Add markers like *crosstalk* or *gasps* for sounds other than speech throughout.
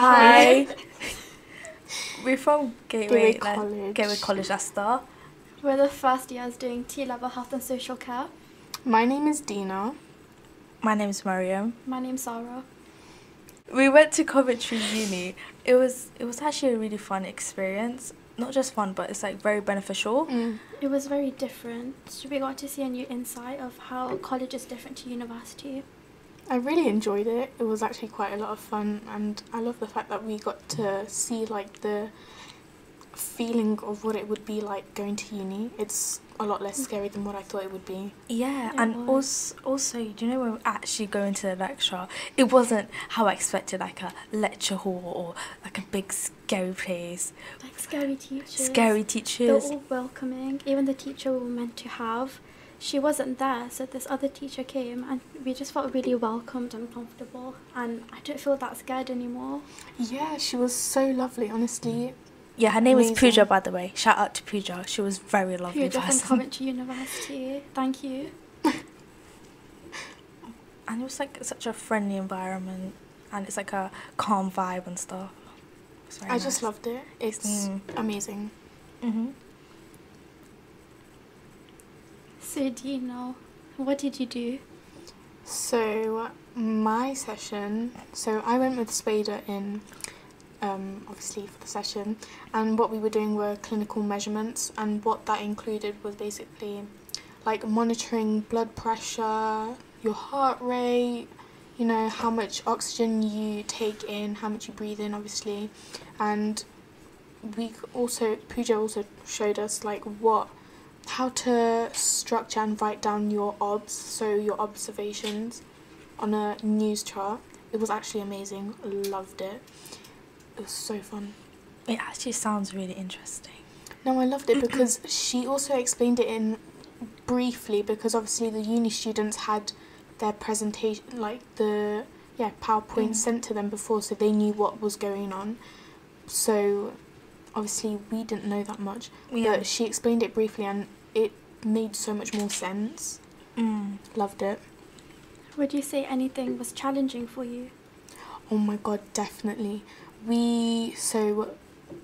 Hi. *laughs* We're from Gateway, Gateway College. Gateway College Leicester. We're the first years doing T level health and social care. My name is Dina. My name is Mariam. My name's Sara. We went to Coventry Uni. It was it was actually a really fun experience. Not just fun, but it's like very beneficial. Mm. It was very different. We got to see a new insight of how college is different to university. I really enjoyed it. It was actually quite a lot of fun, and I love the fact that we got to see like the feeling of what it would be like going to uni. It's a lot less scary than what I thought it would be. Yeah, It and was. also, also, do you know when we actually go into the lecture, it wasn't how I expected, like a lecture hall or like a big scary place, Like scary teachers. scary teachers. They're all welcoming. Even the teacher we were meant to have, she wasn't there, so this other teacher came, and we just felt really welcomed and comfortable. And I don't feel that scared anymore. Yeah, she was so lovely, honestly. Yeah, her name is Amazing. Pooja, by the way. Shout out to Pooja. She was very lovely Pooja from person. Coventry University. Thank you. *laughs* and it was like such a friendly environment, and it's like a calm vibe and stuff. It's very I just nice. loved it. It's Mm. amazing. Mhm. So do you know what did you do? So my session, so I went with Spader in, um, obviously for the session, and what we were doing were clinical measurements, and what that included was basically like monitoring blood pressure, your heart rate, you know how much oxygen you take in, how much you breathe in, obviously, and we also Pooja also showed us like what how to structure and write down your obs, so your observations on a NEWS chart. It was actually amazing. Loved it. It was so fun. It actually sounds really interesting. No, I loved it because she also explained it in briefly because obviously the uni students had their presentation like the yeah PowerPoint Mm. sent to them before so they knew what was going on. So obviously we didn't know that much. Yeah. But she explained it briefly and it made so much more sense. Mm. Loved it. Would you say anything was challenging for you? Oh my god, definitely. We so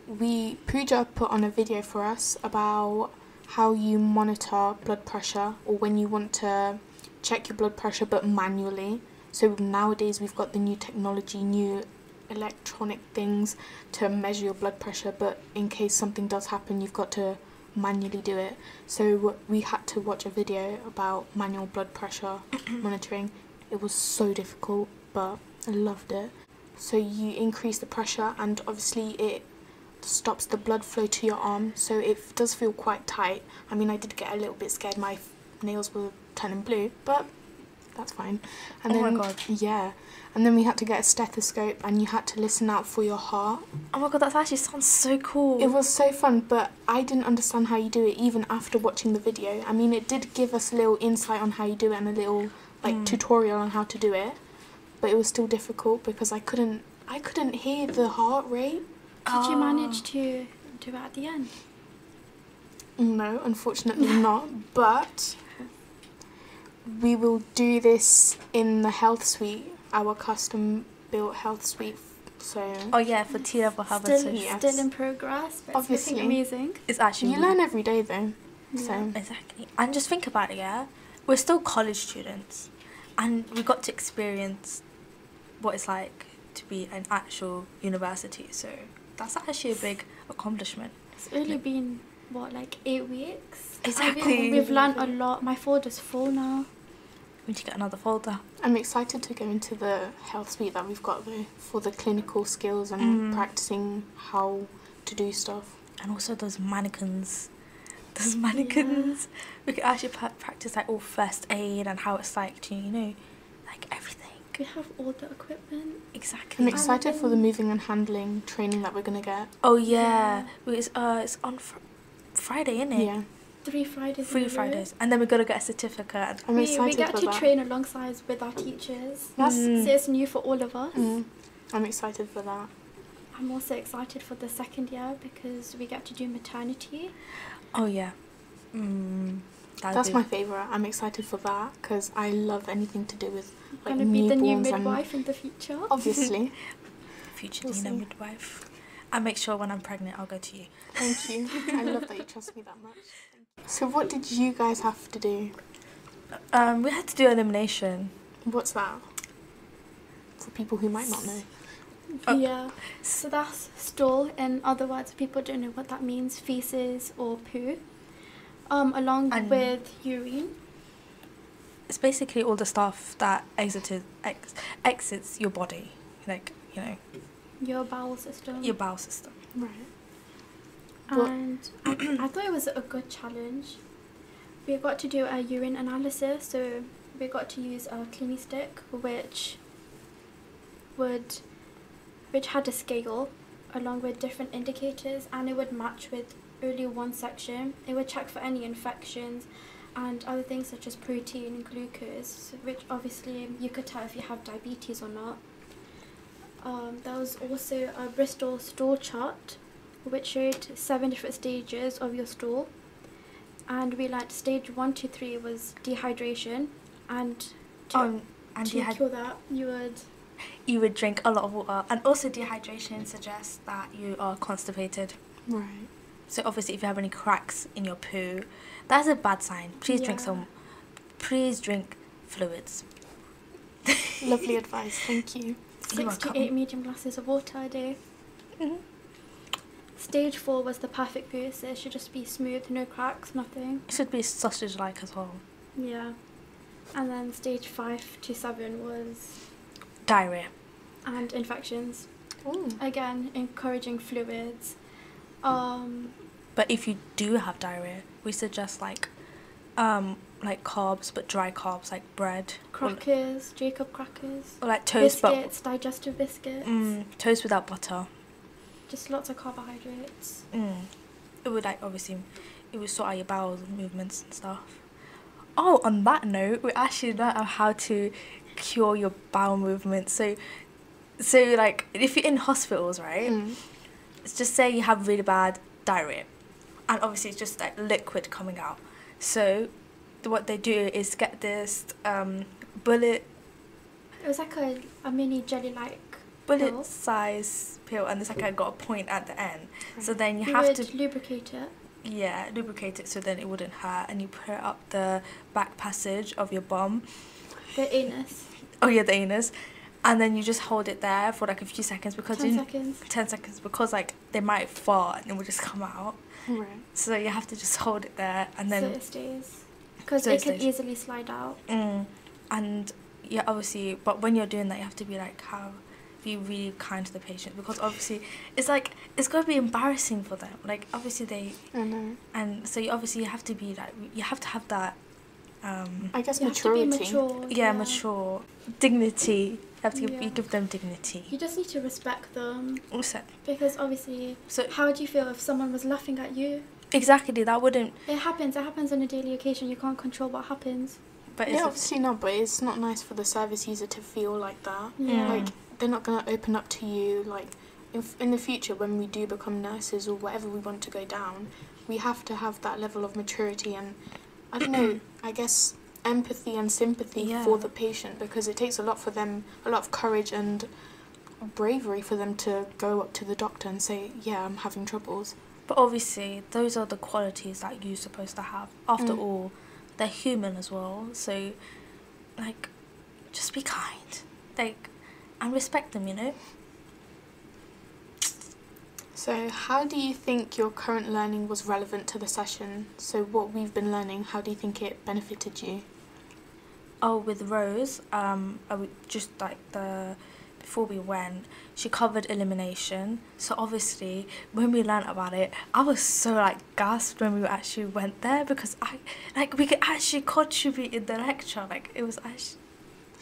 we Pooja put on a video for us about how you monitor blood pressure or when you want to check your blood pressure but manually. So nowadays we've got the new technology, new electronic things to measure your blood pressure, but in case something does happen, you've got to manually do it. So we had to watch a video about manual blood pressure *clears throat* monitoring. It was so difficult, but I loved it. So you increase the pressure, and obviously it stops the blood flow to your arm. So it does feel quite tight. I mean, I did get a little bit scared. My nails were turning blue, but that's fine. And Oh my then God. yeah, and then we had to get a stethoscope, and you had to listen out for your heart. Oh my god, that actually sounds so cool. It was so fun, but I didn't understand how you do it even after watching the video. I mean, it did give us a little insight on how you do it and a little like Mm. tutorial on how to do it, but it was still difficult because I couldn't I couldn't hear the heart rate. Did you Ah. manage to do it at the end? No, unfortunately *laughs* not. But we will do this in the health suite, our custom built health suite. So Oh yeah, for T level health Still, and social. yes. still in progress, but Obviously. it's amazing. It's actually you learn every day though. So Exactly. And just think about it, yeah? We're still college students and we got to experience what it's like to be an actual university. So that's actually a big accomplishment. It's only been what like eight weeks. Exactly. we've learned a lot. My folder's full now. We need to get another folder. I'm excited to go into the health suite that we've got though for the clinical skills and Mm. practicing how to do stuff. And also those mannequins. *laughs* Those mannequins. We could actually practice like all first aid and how it's like to, you know, like everything. We have all the equipment. Exactly. I'm excited for the moving and handling training that we're gonna get. Oh yeah. It's, uh, it's on fr- Friday, isn't it? Yeah, Three Fridays. Three a. Fridays. And then we're going to get a certificate. I'm we, excited we get for to that. train alongside with our teachers. That's Mm. So it's new for all of us. mm, I'm excited for that. I'm also excited for the second year because we get to do maternity. Oh yeah. Mm, that'd That's be- my favorite. I'm excited for that because I love anything to do with I'm like gonna be the new midwife in the future. obviously. *laughs* future We'll dean midwife. I make sure when I'm pregnant, I'll go to you. Thank you. I love that you *laughs* trust me that much. So, what did you guys have to do? Um, we had to do elimination. What's that? For people who might not know. Oh. Yeah. So that's stool. In other words, people don't know what that means. Feces or poo. Um, along And- with urine. It's basically all the stuff that exited ex, exits your body, like you know Your bowel system. your bowel system. Right. And I, I thought it was a good challenge. We got to do a urine analysis, so we got to use a cleaning stick, which would, which had a scale, along with different indicators, and it would match with only one section. It would check for any infections, and other things such as protein and glucose, which obviously you could tell if you have diabetes or not. Um, there was also a Bristol stool chart which showed seven different stages of your stool. And we learnt stage one to three was dehydration, and to, Um, and to cure that, you would you would drink a lot of water, and also dehydration suggests that you are constipated. Right. So obviously, if you have any cracks in your poo, that's a bad sign. Please drink some. Please drink fluids. Lovely advice. Thank you. Six to eight medium glasses of water a day. Mhm. Stage four was the perfect poo, so it should just be smooth, no cracks, nothing. It should be sausage-like as well. Yeah. And then stage five to seven was Diarrhea. and infections. Ooh. Again, encouraging fluids. Um, But if you do have diarrhea, we suggest like, um, like carbs, but dry carbs like bread or, crackers, Jacob crackers, or like toast, but biscuits, digestive biscuits, mm, toast without butter. Just lots of carbohydrates. Mm. It would like obviously, it would sort out your bowel movements and stuff. Oh, on that note, we actually learned how to cure your bowel movements. So, so like if you're in hospitals, right? Mm. Let's just say you have really bad diarrhea, and obviously it's just like liquid coming out. So, what they do is get this um, bullet It was like a, a mini jelly-like. Bullet size pill, and it's like I got a point at the end. So then you You have to lubricate it. yeah lubricate it so then it wouldn't hurt, and you put it up the back passage of your bum. The anus. Oh yeah, the anus, and then you just hold it there for like a few seconds because Ten you, seconds. ten seconds because like they might fart and it will just come out. Right. So you have to just hold it there, and then. so it stays. Because So it it can easily slide out. Mm. And yeah, obviously, but when you're doing that, you have to be like how be really kind to the patient because obviously it's like it's gonna be embarrassing for them. Like obviously they I know. and so you obviously you have to be like you have to have that um I guess You have to be maturity. mature. yeah, mature dignity. You have to give, Yeah. you give them dignity. You just need to respect them Also, because obviously, so how would you feel if someone was laughing at you? exactly that wouldn't. It happens. It happens on a daily occasion. You can't control what happens. But it's Yeah, obviously not, but it's not nice for the service user to feel like that. Yeah. Like they're not gonna open up to you. Like if in the future when we do become nurses or whatever we want to go down, we have to have that level of maturity and I don't know. *clears throat* I guess empathy and sympathy Yeah. for the patient because it takes a lot for them, a lot of courage and bravery for them to go up to the doctor and say, "Yeah, I'm having troubles." But obviously, those are the qualities that you're supposed to have. After Mm. all, they're human as well. So, like, just be kind. Like, and respect them, you know? So, how do you think your current learning was relevant to the session? So, what we've been learning, how do you think it benefited you? Oh, with Rose, um, I would just like the before we went, she covered elimination. So obviously, when we learnt about it, I was so like gasped when we actually went there because I like we could actually contribute in the lecture. Like it was actually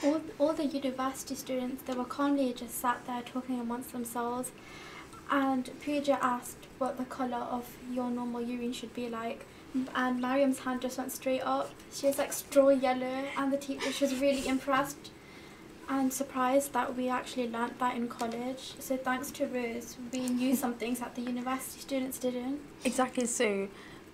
All, all the university students, they were calmly just sat there talking amongst themselves. And Pooja asked what the colour of your normal urine should be like. And Mariam's hand just went straight up. She was like straw yellow, and the teacher was really impressed and surprised that we actually learnt that in college. So thanks to Rose, we knew some things that the university students didn't. Exactly. So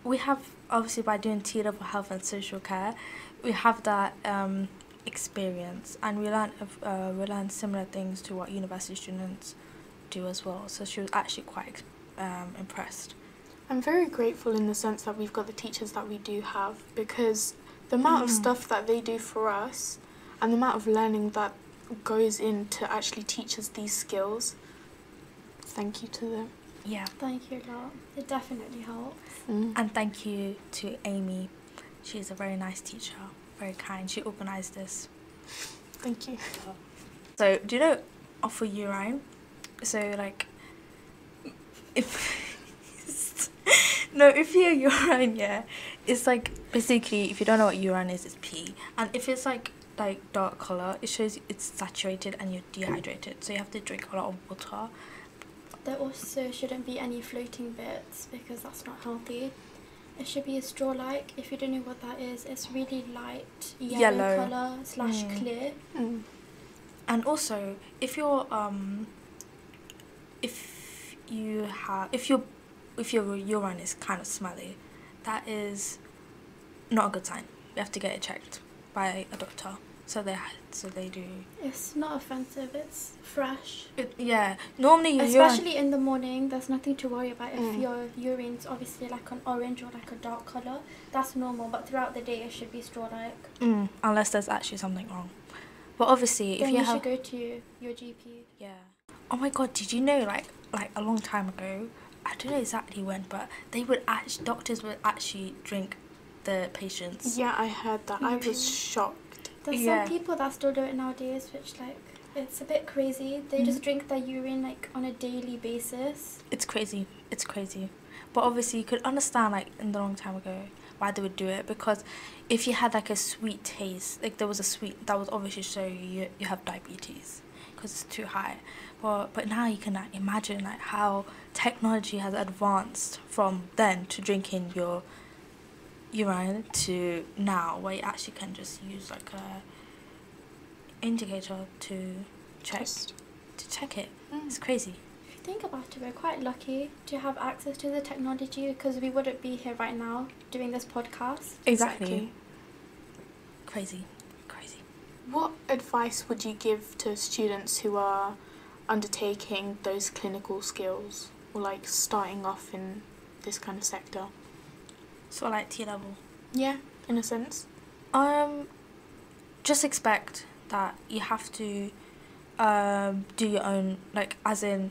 we have obviously by doing T level health and social care, we have that um, experience, and we learn of uh, we learn similar things to what university students do as well. So she was actually quite um, impressed. I'm very grateful in the sense that we've got the teachers that we do have because the amount of Mm. stuff that they do for us and the amount of learning that goes in to actually teach us these skills. Thank you to them. Yeah. Thank you a lot. It definitely helps. Mm. And thank you to Amy. She's a very nice teacher, very kind. She organised this. Thank you. So, do you know offer urine? So, like, if *laughs* no, if your urine, yeah, it's like basically if you don't know what urine is, it's pee, and if it's like like dark color, it shows it's saturated and you're dehydrated. So you have to drink a lot of water. There also shouldn't be any floating bits because that's not healthy. It should be a straw like. If you don't know what that is, it's really light yellow, Yellow. colour slash Mm. clear. Mm. And also, if you're um, if you have if your if your urine is kind of smelly, that is not a good sign. You have to get it checked by a doctor. So they so they do. It's not offensive. It's fresh. It, yeah, normally your urine. Especially in the morning, there's nothing to worry about. If Mm. your urine's obviously like an orange or like a dark colour, that's normal. But throughout the day, it should be straw-like. Mm, unless there's actually something wrong. But obviously, if you you have should go to your GP. Yeah. Oh my god, did you know like like a long time ago, I don't know exactly when, but they would actually doctors would actually drink the patients. Yeah, I heard that. I Mhm. was shocked. There's Yeah. some people that still do it nowadays, which like it's a bit crazy. They just Mhm. drink their urine like on a daily basis. It's crazy. It's crazy. But obviously you could understand like in the long time ago why they would do it because if you had like a sweet taste, like there was a sweet that would obviously show you you, you have diabetes because it's too high. But but now you can like, imagine like how technology has advanced from then to drinking your urine to now where you actually can just use like a indicator to check Just- to check it. Mm. It's crazy. If you think about it, we're quite lucky to have access to the technology because we wouldn't be here right now doing this podcast. Exactly. Crazy. Crazy. What advice would you give to students who are undertaking those clinical skills or like starting off in this kind of sector? So like T level. Yeah, in a sense. Um just expect that you have to um do your own like as in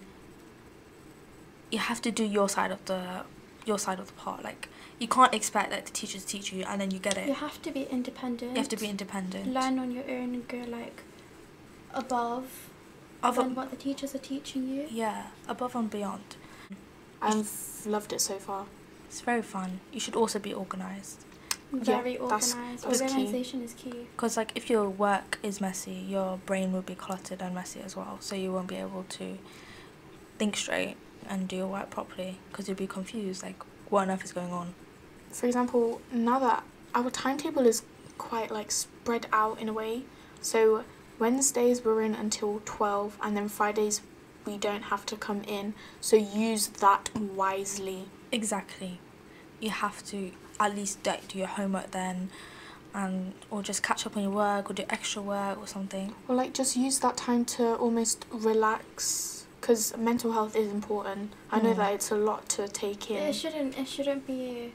you have to do your side of the your side of the part. Like you can't expect that the teachers teach you and then you get it. You have to be independent. You have to be independent. Learn on your own and go like above Other- than what the teachers are teaching you. yeah, above and beyond. I've loved it so far. It's very fun. You should also be organized. Very that's- organized. that's key. Organization is key. Because like if your work is messy, your brain will be cluttered and messy as well. So you won't be able to think straight and do your work properly because you'll be confused. Like what on earth is going on? For example, now that our timetable is quite like spread out in a way, so Wednesdays we're in until 12 and then Fridays we don't have to come in. So use that wisely. Exactly. You have to at least do do your homework then, and or just catch up on your work or do extra work or something. Or like just use that time to almost relax because mental health is important. I know Mm. that it's a lot to take in. It shouldn't. It shouldn't be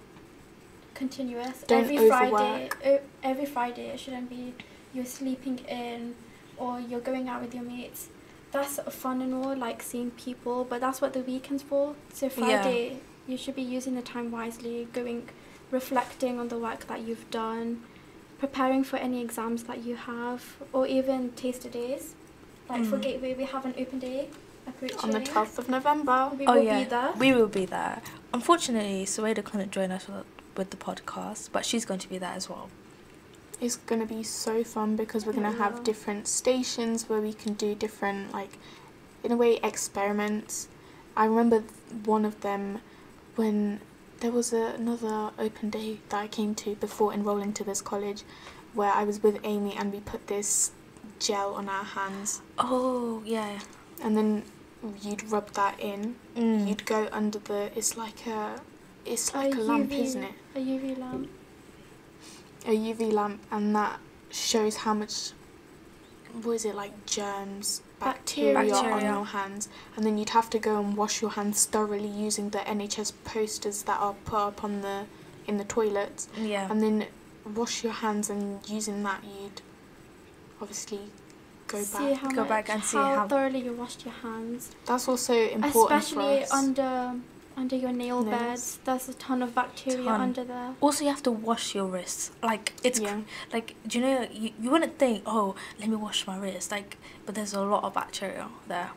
continuous. Don't every Friday. overwork. o- Every Friday, it shouldn't be you're sleeping in, or you're going out with your mates. That's fun and all, like seeing people, but that's what the weekend's for. So Friday, you should be using the time wisely, going, reflecting on the work that you've done, preparing for any exams that you have, or even taster days. Like for Mm. Gateway, we have an open day approaching. On the 12th of November. We oh will yeah, be there. we will be there. Unfortunately, Sueda couldn't join us with, with the podcast, but she's going to be there as well. It's gonna be so fun because we're gonna Yeah. have different stations where we can do different, like, in a way, experiments. I remember one of them when there was a, another open day that I came to before enrolling to this college where I was with Amy and we put this gel on our hands Oh yeah. and then you'd rub that in. Mm. You'd go under the, it's like a, it's like a, A lamp, UV isn't it? A UV lamp. A UV lamp and that shows how much what is it like germs, Bacteria. bacteria, on your hands, and then you'd have to go and wash your hands thoroughly using the NHS posters that are put up on the in the toilets, Yeah. and then wash your hands and using that you'd obviously go see back. how Go much, back and see how, how- thoroughly you washed your hands. That's also important Especially for us. under under your nail Nails. beds. There's a ton of bacteria Ton. under there. Also, you have to wash your wrists. Like it's cr- yeah. like do you know you, you wouldn't think oh let me wash my wrists like but there's a lot of bacteria there.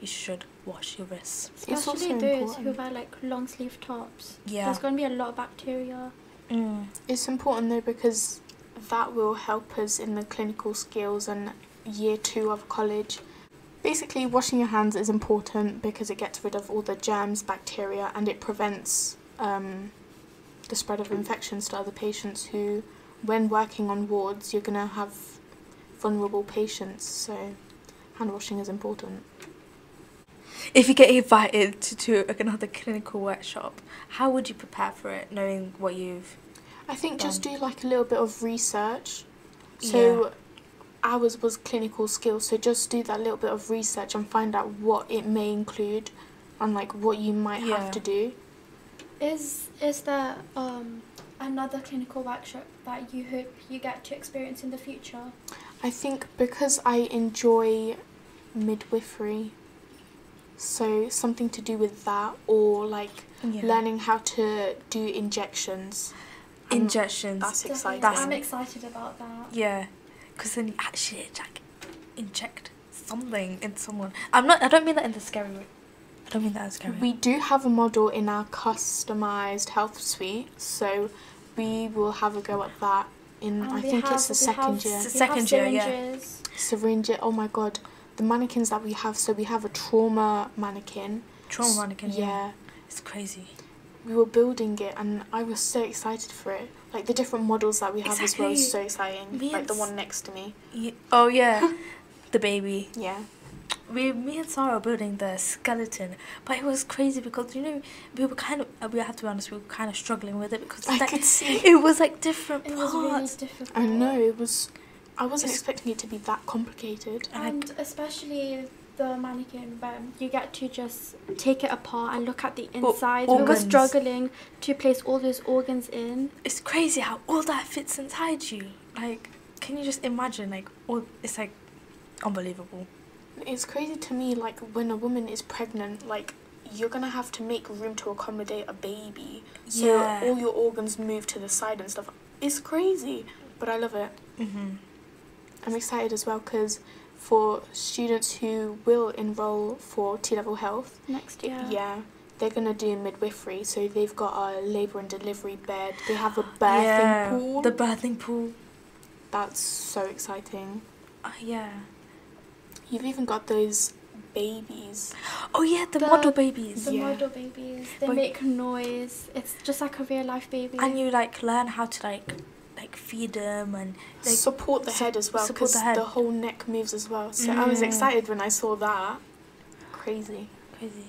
You should wash your wrists. It's also Especially those who wear like long sleeve tops. Yeah. There's going to be a lot of bacteria. Mm. It's important though because that will help us in the clinical skills and year two of college. Basically, washing your hands is important because it gets rid of all the germs, bacteria, and it prevents um, the spread of infections to other patients who, when working on wards, you're going to have vulnerable patients. So, hand washing is important. If you get invited to, to another clinical workshop, how would you prepare for it, knowing what you've? I think just do like a little bit of research. So ours was clinical skills, so just do that little bit of research and find out what it may include and like what you might Yeah. have to do. Is is there um another clinical workshop that you hope you get to experience in the future? I think because I enjoy midwifery, so something to do with that or like Yeah. learning how to do injections. And injections. That's Definitely. exciting. That's- I'm excited about that. Yeah, because then you actually like inject something in someone. I'm not. I don't mean that in the scary way. I don't mean that in scary. way. We do have a model in our customized health suite, so we will have a go at that in And I think have- it's the second have- year. It's the second year, yeah. syringes. Syringe. Oh my god, the mannequins that we have. So we have a trauma mannequin. trauma S- mannequin. Yeah. it's crazy. We were building it, and I was so excited for it. Like the different models that we have as well is so exciting. Me like the one next to me. Ye- oh yeah, *laughs* the baby. Yeah. We, me and Sara were building the skeleton, but it was crazy because you know we were kind of. uh, We have to be honest, we were kind of struggling with it because I like, could see. it was like different It parts. was really difficult. I know it was. I wasn't It's- expecting it to be that complicated. And And especially the mannequin where you get to just take it apart and look at the Or- inside. we were struggling to place all those organs in. it's crazy how all that fits inside you. Like, can you just imagine? Like, all it's like unbelievable. It's crazy to me, like when a woman is pregnant, like you're gonna have to make room to accommodate a baby. So Yeah. all your organs move to the side and stuff. It's crazy, but I love it. Mhm. I'm excited as well because for students who will enroll for T level health, Next year. yeah. they're gonna do midwifery. So they've got a labour and delivery bed. They have a *gasps* birthing yeah, pool. The birthing pool. That's so exciting. Uh, yeah. You've even got those babies. *gasps* Oh yeah, the, The- model babies. The Yeah. model babies, they But- make noise. It's just like a real life baby. And you like learn how to like like feed them and like support the su- head as well because the the, whole neck moves as well. So I was Mm. excited when I saw that. Crazy. crazy.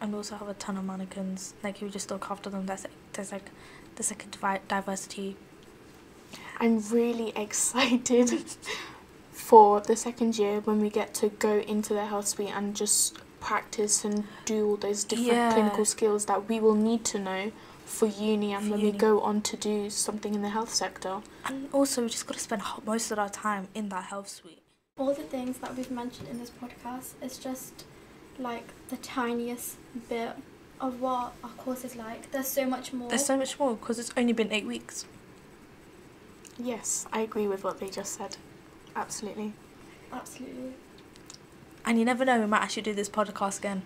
And we also have a ton of mannequins. Like you just look after them. There's like, there's like there's like a diversity. I'm really excited *laughs* for the second year when we get to go into the health suite and just practice and do all those different Yeah. clinical skills that we will need to know for uni and For when uni. we go on to do something in the health sector. And also we just gotta spend most of our time in that health suite. all the things that we've mentioned in this podcast is just like the tiniest bit of what our course is like. There's so much more. There's so much more because it's only been eight weeks. Yes, I agree with what they just said. Absolutely. Absolutely. And you never know, we might actually do this podcast again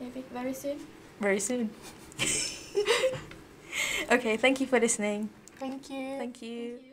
Maybe very soon. very soon. *laughs* *laughs* okay, thank you for listening. Thank you. Thank you. Thank you.